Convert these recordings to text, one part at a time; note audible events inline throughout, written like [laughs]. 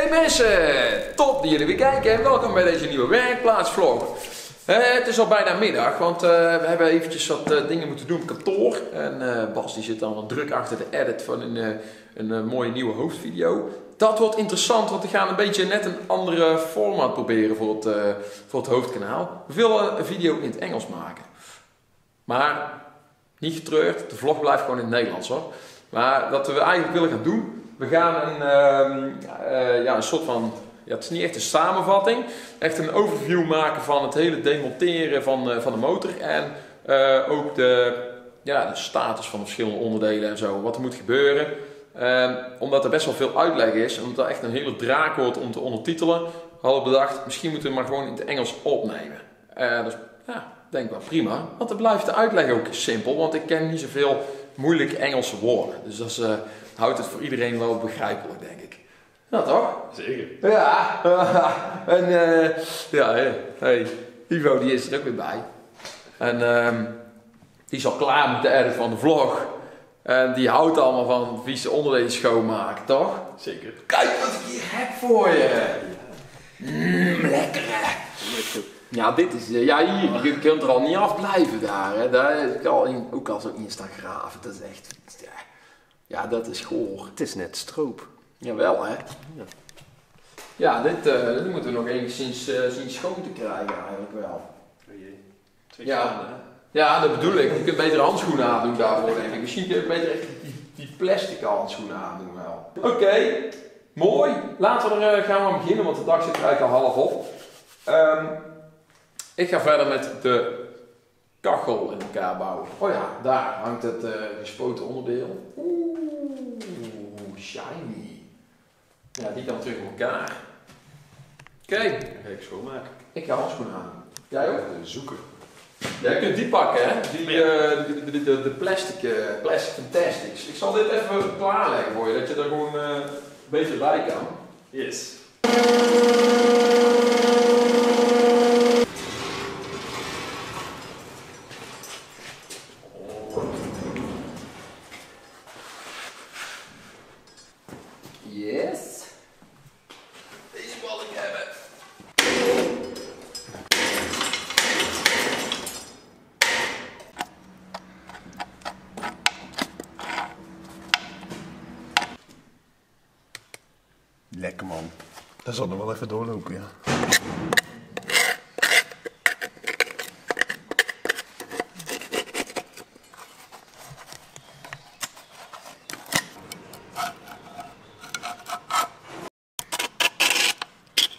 Hey mensen, top dat jullie weer kijken en welkom bij deze nieuwe werkplaatsvlog. Eh, het is al bijna middag, want eh, we hebben eventjes wat eh, dingen moeten doen op kantoor. En Bas die zit dan druk achter de edit van een, een mooie nieuwe hoofdvideo. Dat wordt interessant, want we gaan een beetje net een andere format proberen voor het, voor het hoofdkanaal. We willen een video in het Engels maken. Maar niet getreurd, de vlog blijft gewoon in het Nederlands hoor. Maar wat we eigenlijk willen gaan doen, we gaan een, ehm, eh, ja, een soort van, ja, het is niet echt een samenvatting, echt een overview maken van het hele demonteren van, eh, van de motor en eh, ook de, ja, de status van de verschillende onderdelen en zo, wat er moet gebeuren. Ehm, omdat er best wel veel uitleg is omdat er echt een hele draak wordt om te ondertitelen, hadden we bedacht, misschien moeten we maar gewoon in het Engels opnemen. Dus ja, denk wel prima. Want dan blijft de uitleg ook simpel, want ik ken niet zoveel moeilijke Engelse woorden. Dus dat is, houdt het voor iedereen wel begrijpelijk, denk ik. Ja, toch? Zeker. Ja. [laughs] en eh, ja, hey, Ivo die is er ook weer bij. En ehm, die is al klaar met de edit van de vlog. En die houdt allemaal van vieze onderdelen schoonmaken, toch? Zeker. Kijk wat ik hier heb voor je. Mmm, lekker hè. Ja, dit is, eh, ja hier, je kunt er al niet afblijven daar. Hè. Daar is al in, ook al zo Instagram. Dat is echt, ja, ja dat is goor. Het is net stroop. Jawel hè. Ja, dit, eh, dit moeten we nog enigszins eh, zien schoon te krijgen eigenlijk wel. Oh jee. Twee Ja. hè? Ja, dat bedoel ik. Je kunt beter handschoenen aandoen daarvoor denk ik. Misschien kun je beter echt die, die plastic handschoenen aandoen wel. Oké, mooi. Laten we er eh, gaan we aan beginnen, want de dag zit er eigenlijk al half op. Ehm, ik ga verder met de kachel in elkaar bouwen. Oh ja, daar hangt het eh, gespoten onderdeel. Oeh, shiny. Ja, die kan terug in elkaar. Oké, Dan ga ik schoonmaken. ik ga handschoenen aan. Jij ook? De zoeker. Ja, je kunt die pakken, hè? Die, eh, de, de, de, de plastic, eh, plastic Fantastics. Ik zal dit even klaarleggen voor je, dat je er gewoon een beetje bij kan. Yes. Deze wil ik hebben. Lekker man. Dat zal nog doorlopen, ja.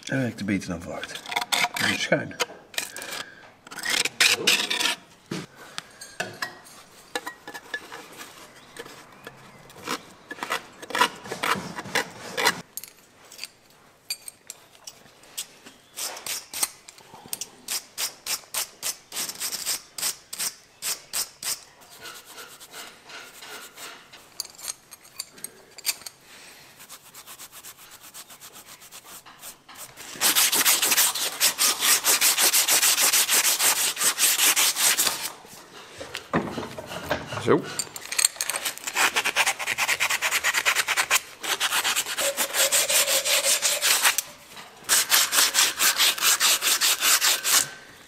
Dat werkte beter dan verwacht. Schuin. Zo.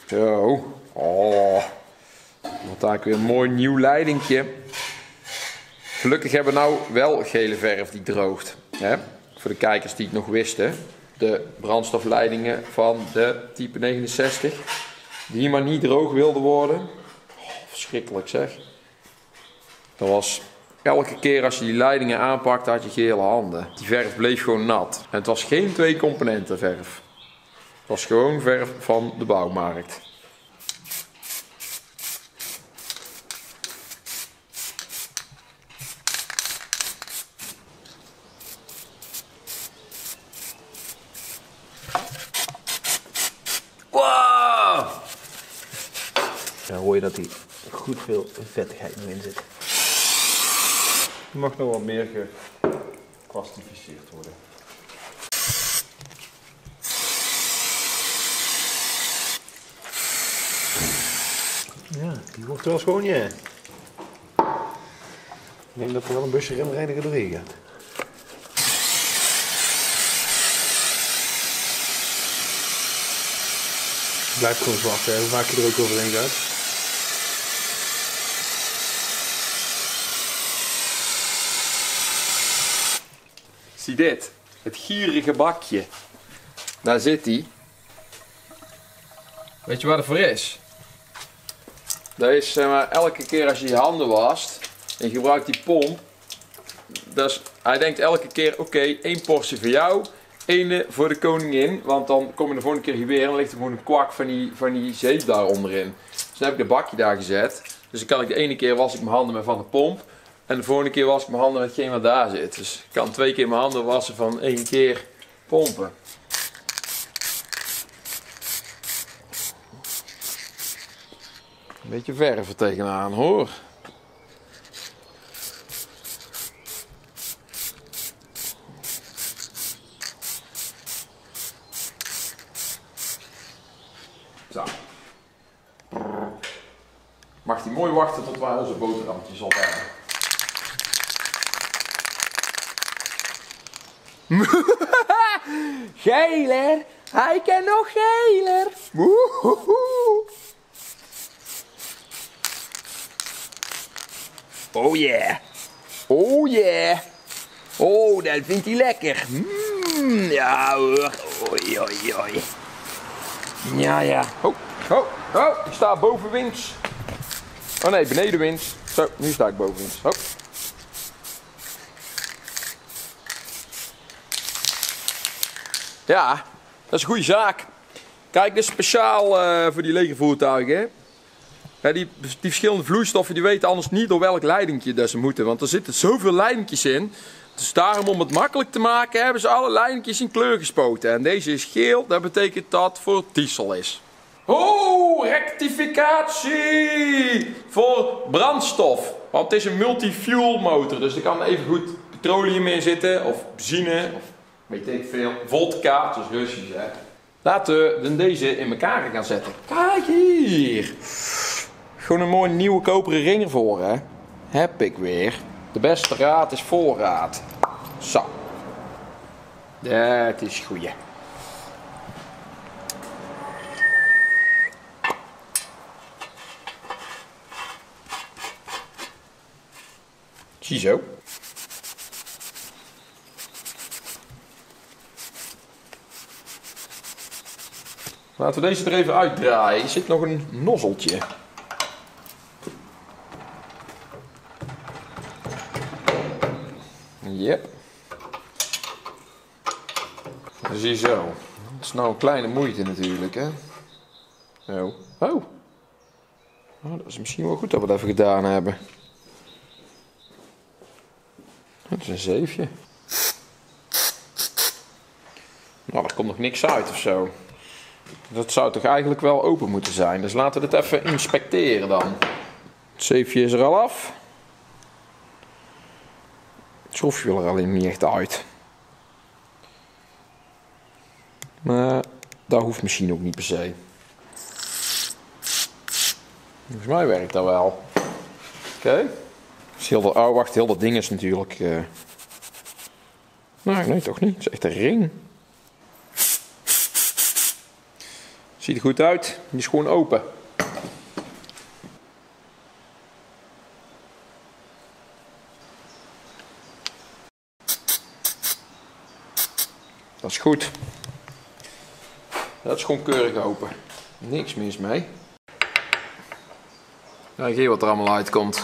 Zo. Oh. Een mooi nieuw leidingje. Gelukkig hebben we nou wel gele verf die droogt. Hè? Voor de kijkers die het nog wisten. De brandstofleidingen van de type 69. Die maar niet droog wilden worden. Verschrikkelijk zeg. Dat was elke keer als je die leidingen aanpakte, had je gele handen. Die verf bleef gewoon nat. En het was geen twee componenten verf. Het was gewoon verf van de bouwmarkt. dat hij goed veel vettigheid erin in zit. Mag nog wat meer gekwastificeerd worden. Ja, die wordt wel schoon, ja. Ik denk dat er wel een busje remreiniger doorheen gaat. Blijft gewoon zwart, hè, hoe vaak je er ook overheen gaat. Zie dit. Het gierige bakje. Daar zit hij. Weet je waar het voor is? Dat is zeg maar, elke keer als je je handen wast en je gebruikt die pomp. Dus hij denkt elke keer: oké, één portie voor jou, één voor de koningin. Want dan kom je de volgende keer hier weer en dan ligt er gewoon een kwak van die, van die zeep daar onderin. Dus dan heb ik de bakje daar gezet. Dus dan kan ik de ene keer was ik mijn handen met van de pomp. En de volgende keer was ik mijn handen met hetgeen wat daar zit. Dus ik kan twee keer mijn handen wassen van één keer pompen. Een beetje verven tegenaan hoor. Zo. Mag hij mooi wachten tot wij onze boterhammetjes op hebben. Geiler! Hij kan nog geiler! Oh yeah! Oh yeah! Oh, dat vindt hij lekker! Mm, ja hoor! Oei, oei, oei! Ja, ja! Oh, oh, oh! Ik sta boven winds! Oh nee, beneden winds! Zo, nu sta ik boven winds. Oh. Ja, dat is een goede zaak. Kijk, dit is speciaal eh, voor die lege voertuigen. hè. Die, die verschillende vloeistoffen die weten anders niet door welk leidingje dat ze moeten. Want er zitten zoveel leidingjes in. Dus daarom om het makkelijk te maken hebben ze alle leidingjes in kleur gespoten. En deze is geel, dat betekent dat voor diesel is. Oh, rectificatie! Voor brandstof. Want het is een multifuel motor, dus er kan even goed petroleum in zitten, of benzine, of weet ik veel. Vodka, is Russisch hè. Laten we deze in elkaar gaan zetten. Kijk hier! Gewoon een mooi nieuwe koperen ring ervoor hè. Heb ik weer. De beste raad is voorraad. Zo. Dat is goeie. Ziezo. Laten we deze er even uitdraaien. Er zit nog een nozzeltje. Yep. Ziezo. Dat is nou een kleine moeite natuurlijk, hè. Oh. Oh. Oh, dat is misschien wel goed dat we dat even gedaan hebben. Dat is een zeefje. Nou, er komt nog niks uit of zo. Dat zou toch eigenlijk wel open moeten zijn. Dus laten we dit even inspecteren dan. Het zeefje is er al af. Het schroefje wil er alleen niet echt uit. Maar dat hoeft misschien ook niet per se. Volgens mij werkt dat wel. Oké. Dus heel dat, oh, wacht, heel dat ding is natuurlijk. Nee, nee, toch niet. Het is echt een ring. Ziet er goed uit. Die is gewoon open. Dat is goed. Dat is gewoon keurig open. Niks mis mee. Kijk hier wat er allemaal uitkomt.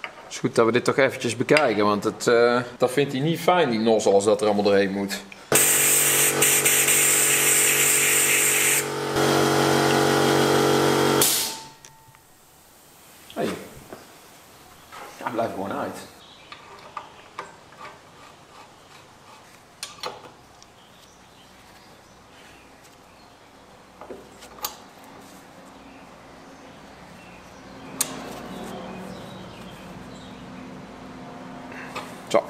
Het is goed dat we dit toch eventjes bekijken, want het, eh, dat vindt hij niet fijn, die nozzel, als dat er allemaal doorheen moet. Hey. Ja, blijf er gewoon uit. Zo.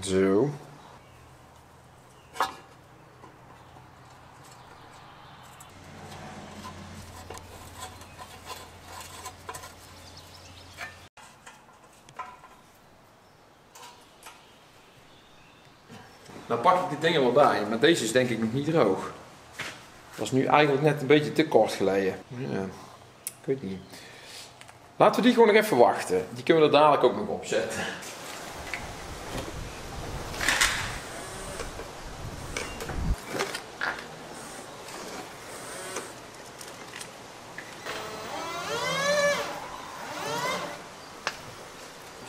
Zo. Dan pak ik dit ding er wel bij, maar deze is denk ik nog niet droog. Was nu eigenlijk net een beetje te kort geleden. Ja, ik weet niet. Laten we die gewoon nog even wachten. Die kunnen we er dadelijk ook nog opzetten.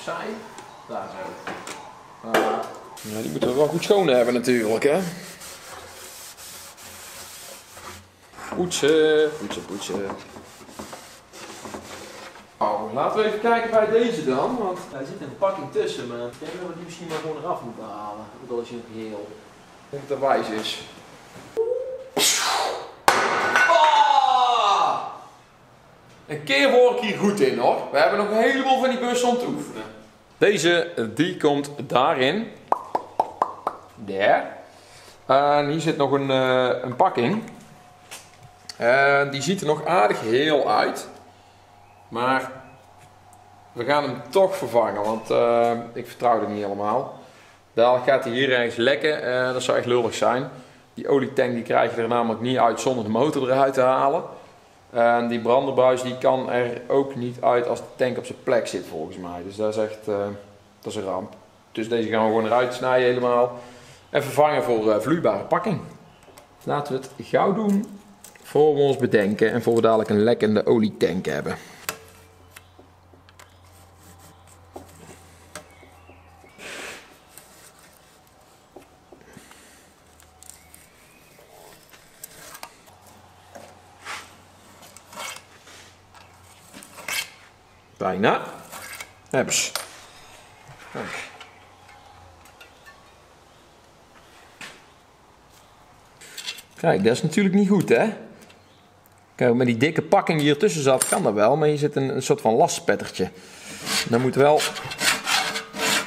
Saai? Daar zo. Ah. Ja, die moeten we wel goed schoon hebben natuurlijk, hè. Poetsen, poetsen, poetsen. Oh, laten we even kijken bij deze dan, want Daar zit een pakking tussen, maar ik denk dat we die misschien maar gewoon eraf moeten halen. Ook al is hij nog heel. ik denk dat het wijs is. Ah! Een keer hoor ik hier goed in hoor. We hebben nog een heleboel van die bussen om te oefenen. Deze, die komt daarin. Daar. En hier zit nog een, eh, een pakking. En die ziet er nog aardig heel uit. Maar we gaan hem toch vervangen, want eh, ik vertrouw het niet helemaal. Dadelijk gaat hij hier ergens lekken. eh, dat zou echt lullig zijn. Die olietank die krijg je er namelijk niet uit zonder de motor eruit te halen. En die branderbuis die kan er ook niet uit als de tank op zijn plek zit volgens mij. Dus dat is echt dat is een ramp. Dus deze gaan we gewoon eruit snijden helemaal. En vervangen voor eh, vloeibare pakking. Laten we het gauw doen voor we ons bedenken en voor we dadelijk een lekkende olietank hebben. Bijna. Hebben ze. Kijk, dat is natuurlijk niet goed, hè? Kijk, met die dikke pakking die ertussen zat, kan dat wel, maar hier zit een, een soort van lastspettertje. Dan moet wel.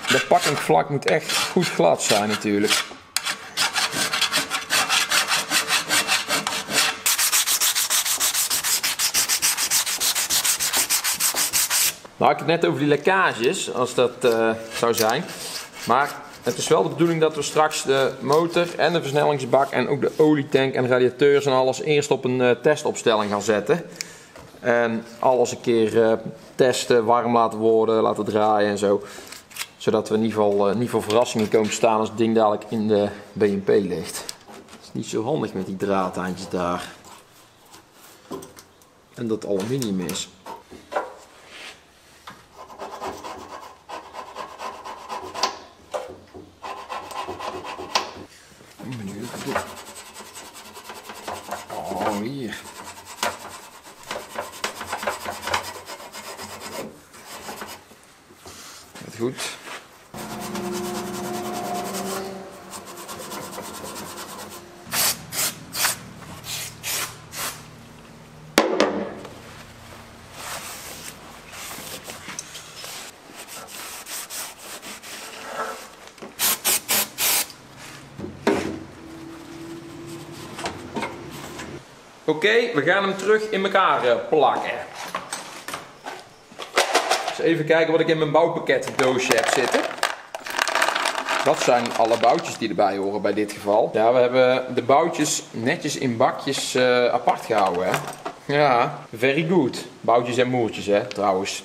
De pakkingvlak moet echt goed glad zijn, natuurlijk. Nou, ik het net over die lekkages, als dat eh, zou zijn. Maar het is wel de bedoeling dat we straks de motor en de versnellingsbak en ook de olietank en radiateurs en alles eerst op een eh, testopstelling gaan zetten. En alles een keer eh, testen, warm laten worden, laten draaien en zo. Zodat we in ieder geval eh, niet voor verrassingen komen staan als het ding dadelijk in de BNP ligt. Dat is niet zo handig met die draadeindjes daar. En dat aluminium is. Ik ben benieuwd of dit- Oh, hier. Gaat goed. Oké, we gaan hem terug in elkaar eh, plakken. Dus even kijken wat ik in mijn bouwpakket doosje heb zitten. Dat zijn alle boutjes die erbij horen bij dit geval. Ja, we hebben de boutjes netjes in bakjes eh, apart gehouden. Hè? Ja, very good. Boutjes en moertjes, hè, trouwens.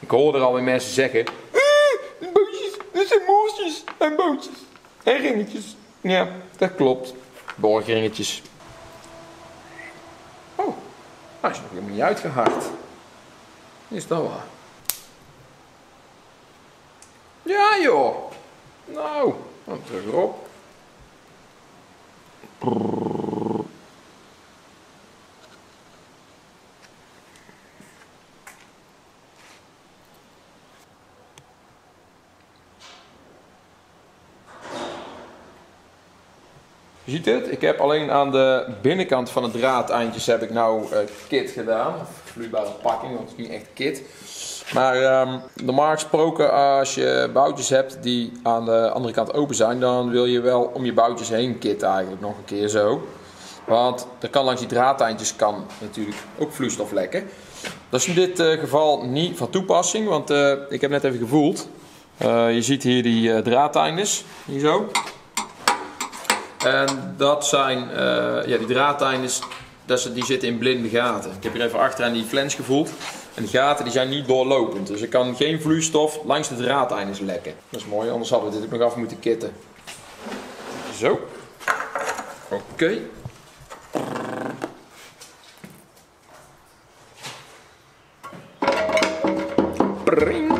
Ik hoorde er alweer mensen zeggen... "Eh, boutjes, dat zijn moertjes en boutjes. En ringetjes. Ja, dat klopt. Borgringetjes. Hij is nog helemaal niet uitgehard. Is dat waar? Ja joh. Nou, dan terug erop. Je ziet het, ik heb alleen aan de binnenkant van het draadeindjes heb ik nou eh, kit gedaan. Vloeibare pakking, want het is niet echt kit. Maar ehm, normaal gesproken als je boutjes hebt die aan de andere kant open zijn, dan wil je wel om je boutjes heen kit eigenlijk nog een keer zo. Want er kan langs die draadeindjes kan natuurlijk ook vloeistof lekken. Dat is in dit eh, geval niet van toepassing, want eh, ik heb net even gevoeld. Je ziet hier die draadeindes, hier zo. En dat zijn, eh, ja, die is- die zitten in blinde gaten. Ik heb hier even achteraan die flens gevoeld. En die gaten die zijn niet doorlopend. Dus er kan geen vloeistof langs de draadeindes lekken. Dat is mooi, anders hadden we dit ook nog af moeten kitten. Zo. Oké. Pringlingelingeling.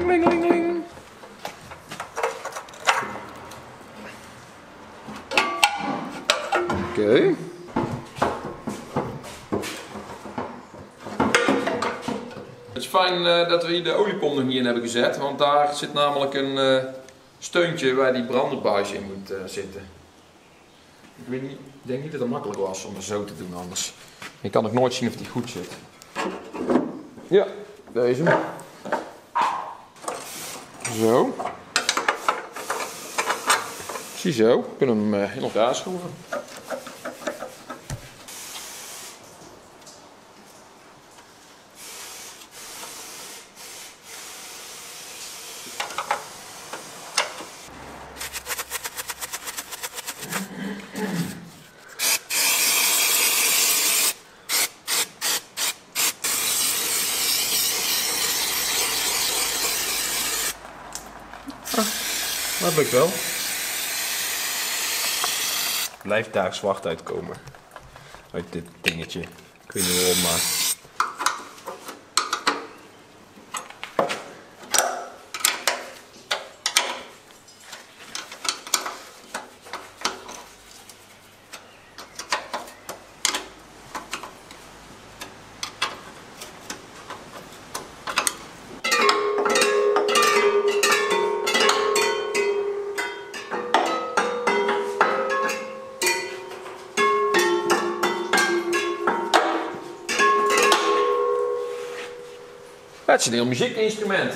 Oké. Het is fijn eh, dat we hier de oliepomp nog niet in hebben gezet, want daar zit namelijk een eh, steuntje waar die branderbuis in moet eh, zitten. Ik weet niet, ik denk niet dat het makkelijk was om het zo te doen anders. Je kan ook nooit zien of die goed zit. Ja, deze. Zo. Ziezo, we kunnen hem eh, in elkaar schroeven. Dat lukt wel. Blijft daar zwart uitkomen. Uit dit dingetje. Ik weet niet maar... Het is een heel muziekinstrument.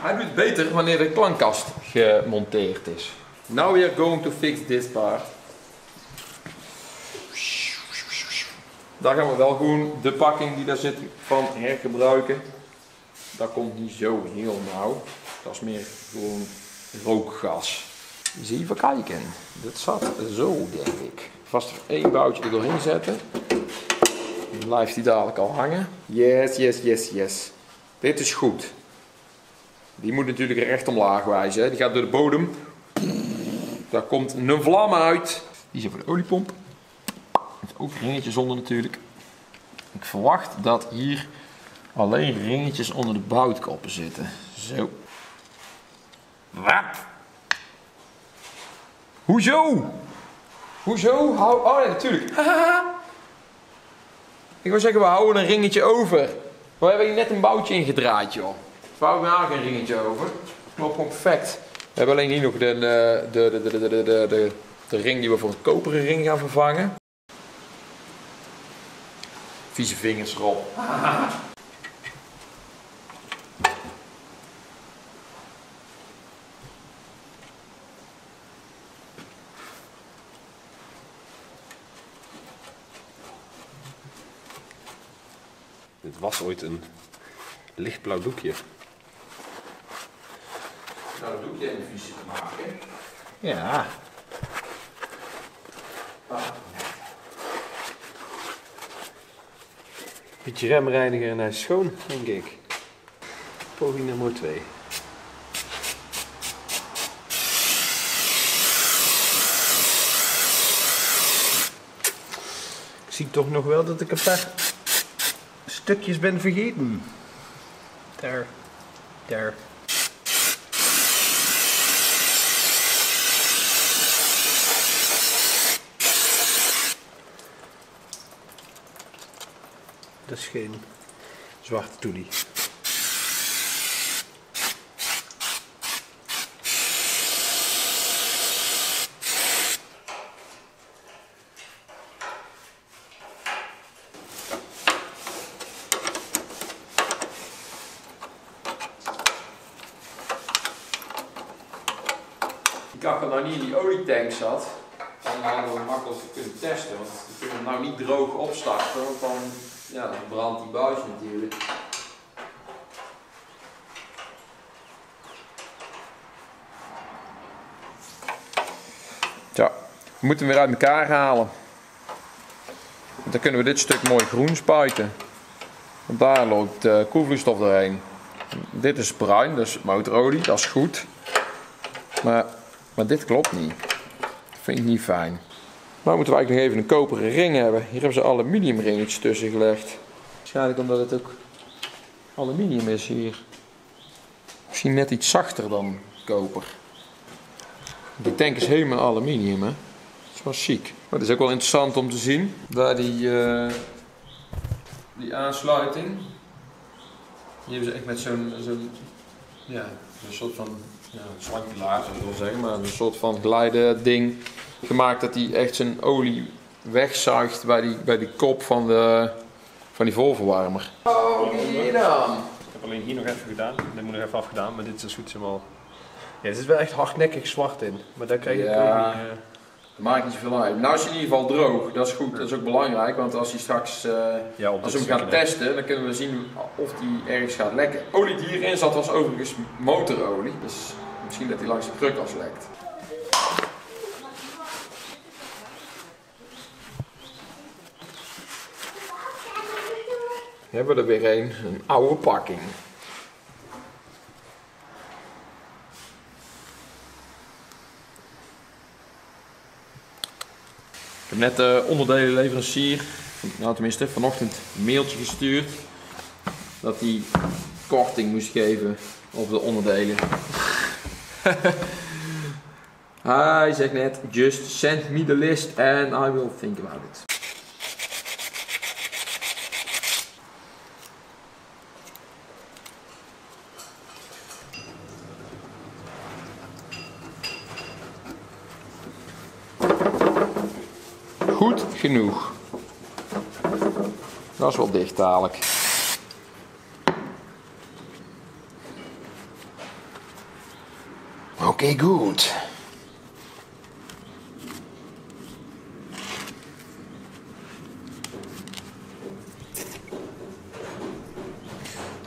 Hij doet beter wanneer de klankkast gemonteerd is. Now we are going to fix this part. Daar gaan we wel gewoon de pakking die daar zit van hergebruiken. Dat komt niet zo heel nauw. Dat is meer gewoon rookgas. Je even kijken. Dat zat zo denk ik. Vast er één boutje er doorheen zetten. Dan blijft die dadelijk al hangen. Yes, yes, yes, yes. Dit is goed. Die moet natuurlijk recht omlaag wijzen. Die gaat door de bodem. Daar komt een vlam uit. Die is voor de oliepomp. Met ook ringetjes onder natuurlijk. Ik verwacht dat hier alleen ringetjes onder de boutkoppen zitten. Zo. Wat? Hoezo? Hoezo? Hou... Oh nee, natuurlijk. [laughs] Ik wil zeggen, we houden een ringetje over. We hebben hier net een boutje in gedraaid, joh. Daar hou ik nou geen ringetje over. Klopt perfect. We hebben alleen hier nog de, de, de, de, de ring die we voor een koperen ring gaan vervangen. Vieze vingers, Rob. Dit was ooit een lichtblauw doekje. Nou, dat doe ik je even vies te maken. Ja. Beetje remreiniger en hij is schoon, denk ik. Poging nummer 2. Ik zie toch nog wel dat ik een paar stukjes ben vergeten. Daar. Daar. Dat is geen zwarte toelie. Die kachel nou niet in die olietank zat, we hem makkelijk kunnen testen. Want we kunnen hem nou niet droog opstarten, want dan, ja, dan brandt die buis natuurlijk. Zo, We moeten hem weer uit elkaar halen. Dan kunnen we dit stuk mooi groen spuiten. Want daar loopt uh, koelvloeistof doorheen. Dit is bruin, dus motorolie, dat is goed. Maar, maar dit klopt niet. Vind ik niet fijn. Maar moeten we eigenlijk nog even een koperen ring hebben. Hier hebben ze aluminium ringetjes tussen gelegd. Waarschijnlijk omdat het ook aluminium is hier. Misschien net iets zachter dan koper. Die tank is helemaal aluminium hè. Dat is wel chic. Maar het is ook wel interessant om te zien. Daar die, uh, die aansluiting. Die hebben ze echt met zo'n zo'n ja, een soort van ja, slankpilaar zou ik wel zeggen. Maar een soort van glijden ding gemaakt dat hij echt zijn olie wegzuigt bij die, bij die kop van, de, van die volverwarmer. Oh, hier dan? Ik heb alleen hier nog even gedaan. Dit moet nog even afgedaan, maar dit is een goed helemaal. Ja, het is wel echt hardnekkig zwart in. Maar daar krijg je ja. ook niet... Uh... Maakt niet zoveel uit. Nou is hij in ieder geval droog, dat is goed, dat is ook belangrijk, want als hij straks, uh, ja, als we hem gaan testen, dan kunnen we zien of hij ergens gaat lekken. Olie die hierin zat was overigens motorolie, dus misschien dat hij langs de als lekt. hebben we er weer een, een oude pakking. Heb net de onderdelenleverancier, nou tenminste vanochtend, een mailtje gestuurd dat hij korting moest geven op de onderdelen. [laughs] Hij zegt net, just send me the list and I will think about it. goed genoeg. Dat is wel dicht dadelijk. Oké, goed.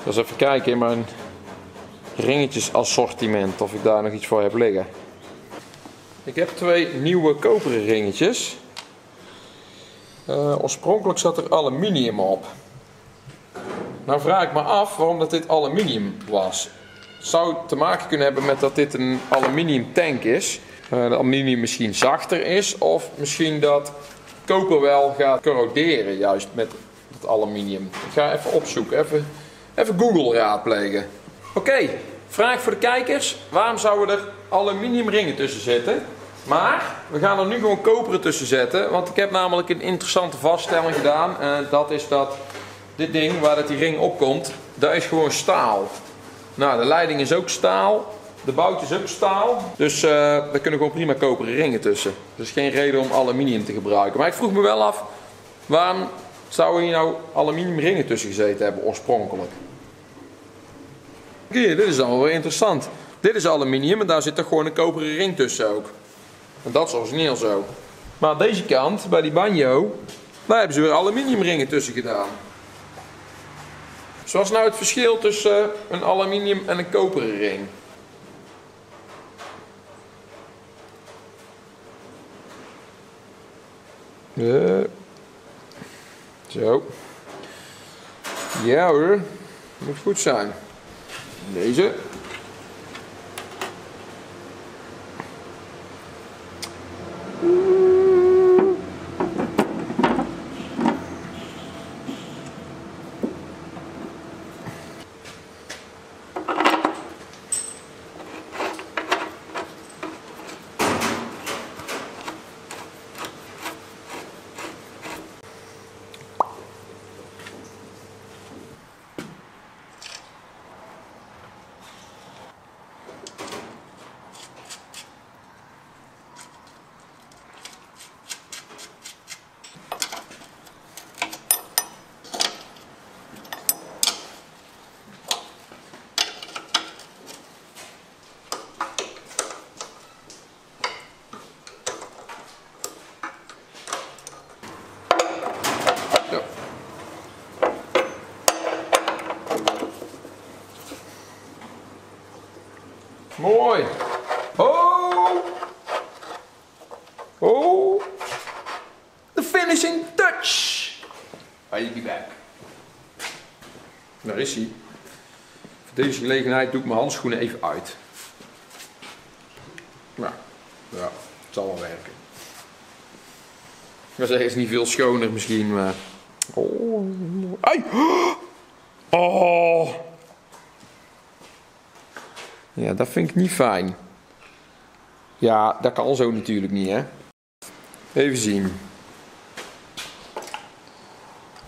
Dus even kijken in mijn ringetjes assortiment of ik daar nog iets voor heb liggen. Ik heb twee nieuwe koperen ringetjes. Uh, oorspronkelijk zat er aluminium op. Nou vraag ik me af waarom dat dit aluminium was. Zou te maken kunnen hebben met dat dit een aluminium tank is. Uh, de aluminium misschien zachter is. Of misschien dat koper wel gaat corroderen juist met het aluminium. Ik ga even opzoeken. Even, even Google raadplegen. Oké, vraag voor de kijkers. Waarom zouden er aluminium ringen tussen zitten? Maar we gaan er nu gewoon koperen tussen zetten. Want ik heb namelijk een interessante vaststelling gedaan. En dat is dat dit ding waar dat die ring op komt, dat is gewoon staal. Nou, de leiding is ook staal. De boutje is ook staal. Dus uh, daar kunnen gewoon prima koperen ringen tussen. Dus geen reden om aluminium te gebruiken. Maar ik vroeg me wel af, waarom zouden hier nou aluminium ringen tussen gezeten hebben oorspronkelijk? Hier, dit is dan wel interessant. Dit is aluminium en daar zit er gewoon een koperen ring tussen ook. En dat is origineel zo. Maar aan deze kant, bij die banjo, daar hebben ze weer aluminium ringen tussen gedaan. Zoals nou het verschil tussen een aluminium en een koperen ring? Ja. Zo. Ja hoor. Moet goed zijn. Deze. Mooi. Oh. Oh. The finishing touch. I'll be back. Daar is hij. Voor deze gelegenheid doe ik mijn handschoenen even uit. Nou, ja, het zal wel werken. Ik ga zeggen, is niet veel schoner misschien, maar... Oh. Ai. Oh. Ja, dat vind ik niet fijn. Ja, dat kan zo natuurlijk niet, hè. Even zien.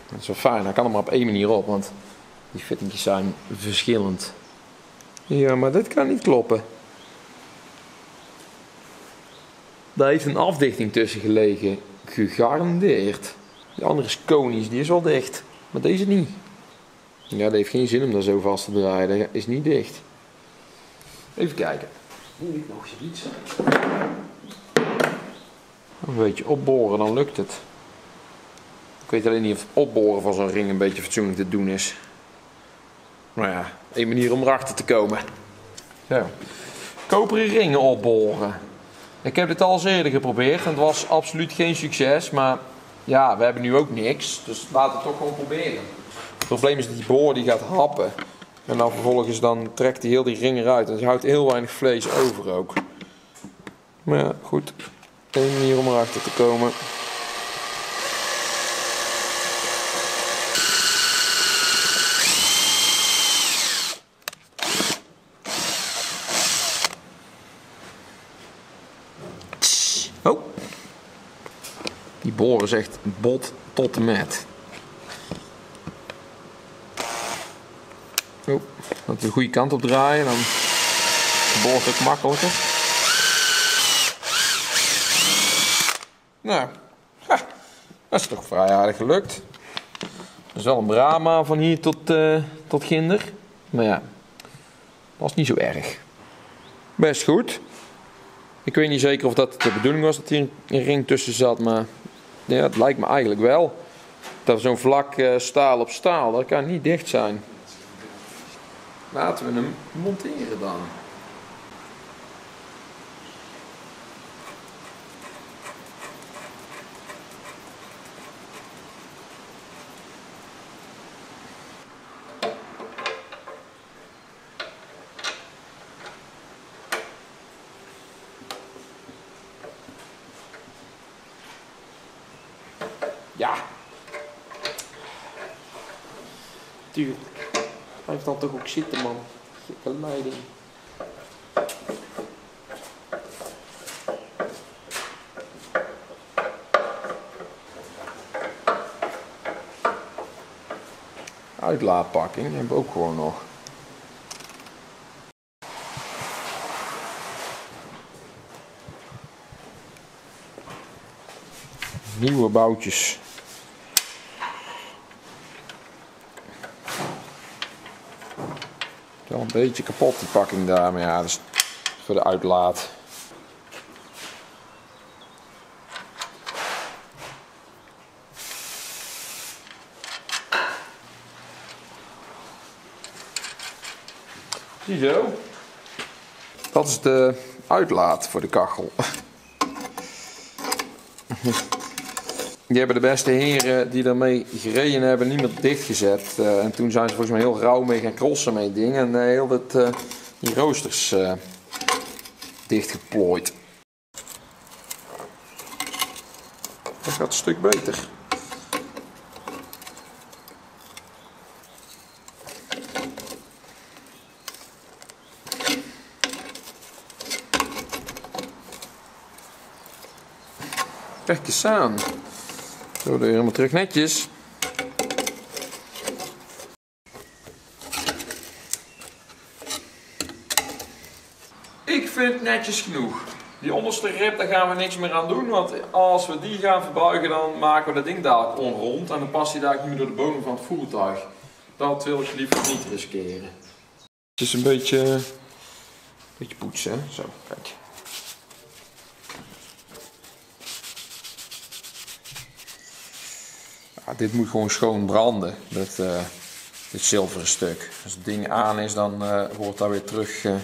Dat is wel fijn, hij kan er maar op één manier op, want die fittingjes zijn verschillend. Ja, maar dit kan niet kloppen. Daar heeft een afdichting tussen gelegen. Gegarandeerd. Die andere is konisch, die is wel dicht. Maar deze niet. Ja, dat heeft geen zin om daar zo vast te draaien. Dat is niet dicht. Even kijken. Ligt nog zoiets. Een beetje opboren, dan lukt het. Ik weet alleen niet of het opboren van zo'n ring een beetje fatsoenlijk te doen is. Maar ja, één manier om erachter te komen. Zo. Koperen ringen opboren. Ik heb dit al eens eerder geprobeerd en het was absoluut geen succes. Maar ja, we hebben nu ook niks. Dus laten we het toch gewoon proberen. Het probleem is dat die boor die gaat happen. En dan vervolgens dan trekt hij heel die ring eruit. En je houdt heel weinig vlees over ook. Maar ja, goed. Eén manier om erachter te komen. Oh. Die boren echt bot tot en met. Dat de goede kant op draaien, dan boort het makkelijker. Nou, dat is toch vrij aardig gelukt. Dat is wel een Brahma van hier tot, eh, tot Ginder. Maar ja, was niet zo erg. Best goed. Ik weet niet zeker of dat de bedoeling was dat hier een ring tussen zat, maar ja, het lijkt me eigenlijk wel. Dat zo'n vlak eh, staal op staal, dat kan niet dicht zijn. Laten we hem monteren dan. Ja. Tuurlijk. Ook zitten, man. Uitlaatpakking hebben we ook gewoon nog. Nieuwe boutjes. Wel een beetje kapot die pakking daar, maar ja, dat is voor de uitlaat. Ziezo. Dat is de uitlaat voor de kachel. Die hebben de beste heren die daarmee gereden hebben niet meer dichtgezet. Uh, en toen zijn ze volgens mij heel rauw mee gaan crossen met ding. En uh, heel het, uh, die roosters dichtgeplooid. Dat gaat een stuk beter. Kijk eens aan. Zo, weer helemaal terug netjes. Ik vind het netjes genoeg. Die onderste rib, daar gaan we niks meer aan doen. Want als we die gaan verbuigen, dan maken we dat ding dadelijk onrond. En dan past hij daar niet door de bodem van het voertuig. Dat wil ik liever niet riskeren. Het is een beetje, een beetje poetsen, hè? Zo, kijk. Ja, dit moet gewoon schoon branden, dit, uh, dit zilveren stuk. Als het ding aan is, dan uh, wordt dat weer terug uh,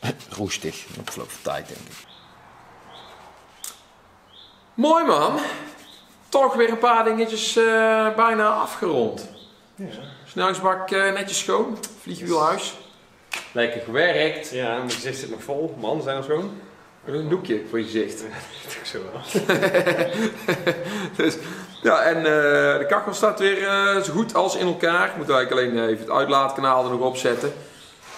[clears throat] roestig. Op verloop van tijd, denk ik. Mooi man. toch weer een paar dingetjes eh, bijna afgerond. Ja. Snelheidsbak eh, netjes schoon, vliegwielhuis. Lekker gewerkt. Ja, mijn gezicht zit nog vol. Man, zijn er schoon? Een doekje voor je gezicht. Ik zo wel. [laughs] [laughs] dus, ja, en eh, de kachel staat weer eh, zo goed als in elkaar. Ik moet eigenlijk alleen even het uitlaatkanaal er nog op zetten.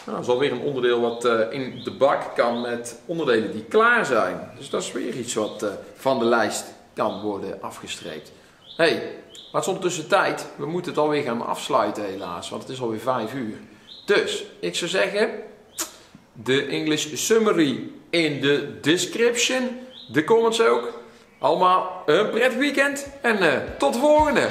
Nou, dat is alweer een onderdeel wat eh, in de bak kan met onderdelen die klaar zijn. Dus dat is weer iets wat eh, van de lijst kan worden afgestreept. hey, maar het is ondertussen tijd. We moeten het alweer gaan afsluiten helaas, want het is alweer 5 uur. Dus, ik zou zeggen, de English summary in de description, de comments ook. Allemaal een prettig weekend en eh, tot de volgende!